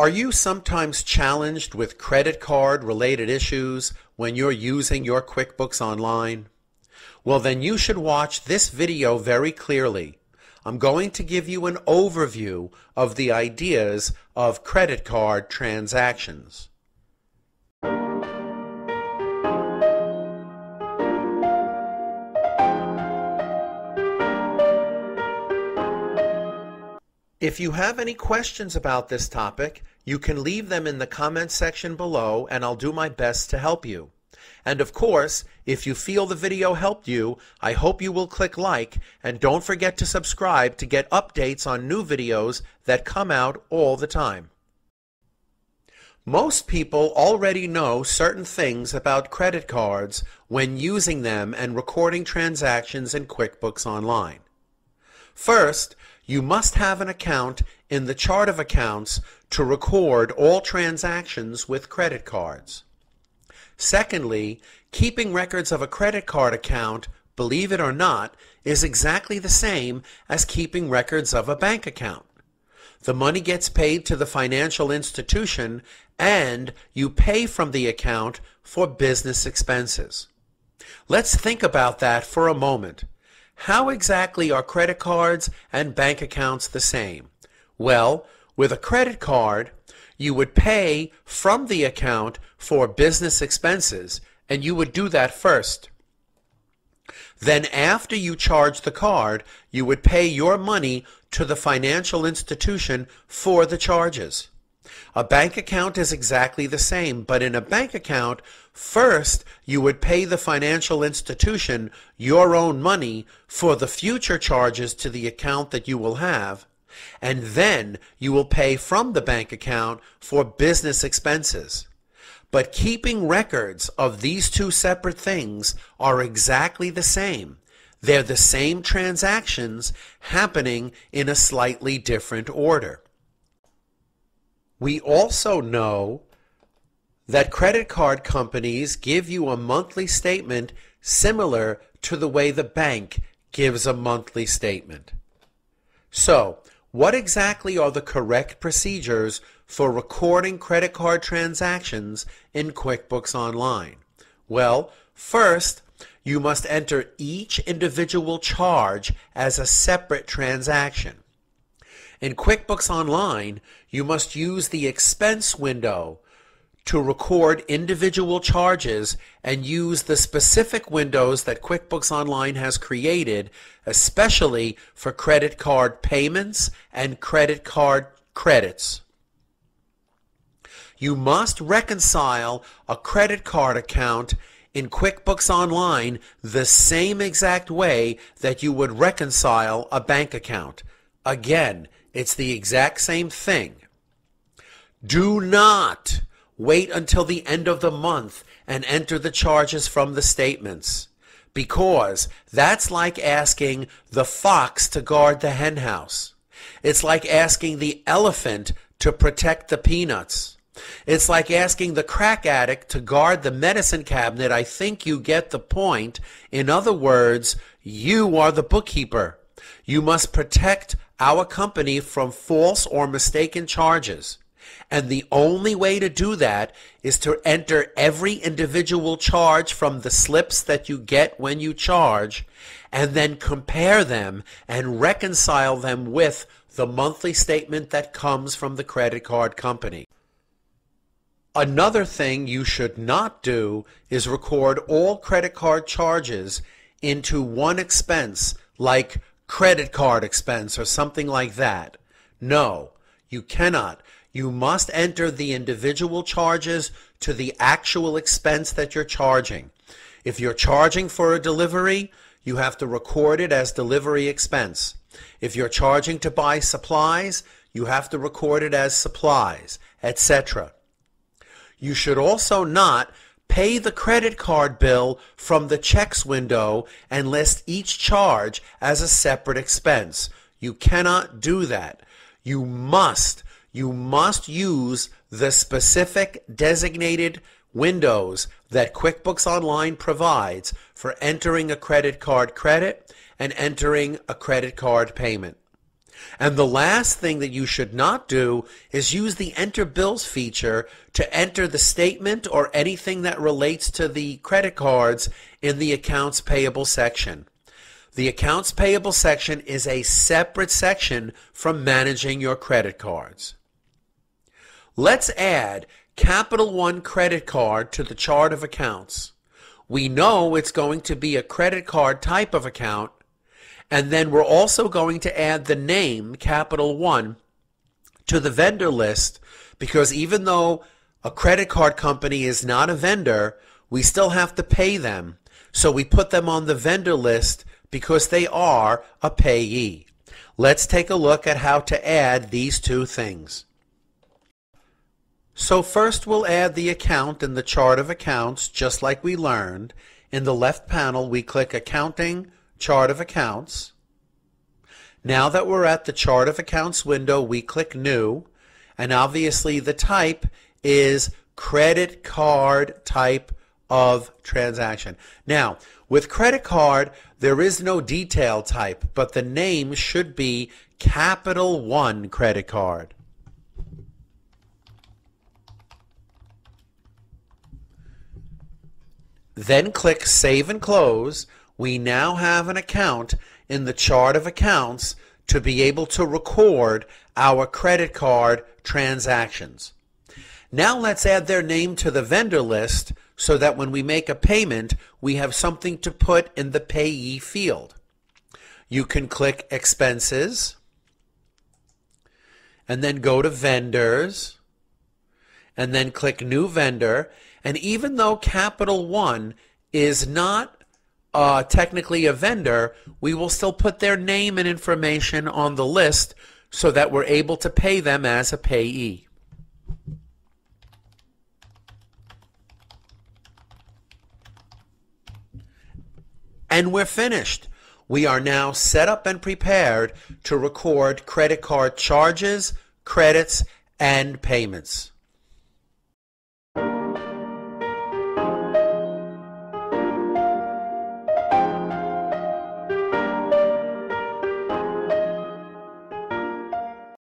Are you sometimes challenged with credit card related issues when you're using your QuickBooks Online? Well, then you should watch this video very clearly. I'm going to give you an overview of the ideas of credit card transactions. If you have any questions about this topic, you can leave them in the comments section below and I'll do my best to help you. And of course, if you feel the video helped you, I hope you will click like and don't forget to subscribe to get updates on new videos that come out all the time. Most people already know certain things about credit cards when using them and recording transactions in QuickBooks Online. First, you must have an account in the chart of accounts to record all transactions with credit cards. Secondly, keeping records of a credit card account, believe it or not, is exactly the same as keeping records of a bank account. The money gets paid to the financial institution and you pay from the account for business expenses. Let's think about that for a moment. How exactly are credit cards and bank accounts the same? Well, with a credit card, you would pay from the account for business expenses, and you would do that first. Then after you charge the card, you would pay your money to the financial institution for the charges. A bank account is exactly the same, but in a bank account, first you would pay the financial institution your own money for the future charges to the account that you will have, and then you will pay from the bank account for business expenses. But keeping records of these two separate things are exactly the same. They're the same transactions happening in a slightly different order. We also know that credit card companies give you a monthly statement similar to the way the bank gives a monthly statement. So, what exactly are the correct procedures for recording credit card transactions in QuickBooks Online? Well, first, you must enter each individual charge as a separate transaction. In QuickBooks Online, you must use the expense window to record individual charges and use the specific windows that QuickBooks Online has created, especially for credit card payments and credit card credits. You must reconcile a credit card account in QuickBooks Online the same exact way that you would reconcile a bank account. Again, it's the exact same thing. Do not wait until the end of the month and enter the charges from the statements because that's like asking the fox to guard the henhouse. It's like asking the elephant to protect the peanuts. It's like asking the crack addict to guard the medicine cabinet. I think you get the point. In other words, you are the bookkeeper. You must protect our company from false or mistaken charges. And the only way to do that is to enter every individual charge from the slips that you get when you charge and then compare them and reconcile them with the monthly statement that comes from the credit card company. Another thing you should not do is record all credit card charges into one expense like credit card expense or something like that. No, you cannot. You must enter the individual charges to the actual expense that you're charging. If you're charging for a delivery, you have to record it as delivery expense. If you're charging to buy supplies, you have to record it as supplies, etc. You should also not Pay the credit card bill from the checks window and list each charge as a separate expense. You cannot do that. You must, you must use the specific designated windows that QuickBooks Online provides for entering a credit card credit and entering a credit card payment. And the last thing that you should not do is use the enter bills feature to enter the statement or anything that relates to the credit cards in the accounts payable section. The accounts payable section is a separate section from managing your credit cards. Let's add Capital One credit card to the chart of accounts. We know it's going to be a credit card type of account and then we're also going to add the name, Capital One, to the vendor list because even though a credit card company is not a vendor, we still have to pay them. So we put them on the vendor list because they are a payee. Let's take a look at how to add these two things. So first we'll add the account in the chart of accounts just like we learned. In the left panel we click Accounting, Chart of Accounts. Now that we're at the Chart of Accounts window, we click New, and obviously the type is credit card type of transaction. Now, with credit card, there is no detail type, but the name should be Capital One credit card. Then click Save and Close we now have an account in the chart of accounts to be able to record our credit card transactions. Now let's add their name to the vendor list so that when we make a payment, we have something to put in the payee field. You can click expenses and then go to vendors and then click new vendor. And even though Capital One is not uh, technically a vendor, we will still put their name and information on the list so that we're able to pay them as a payee. And we're finished. We are now set up and prepared to record credit card charges, credits, and payments.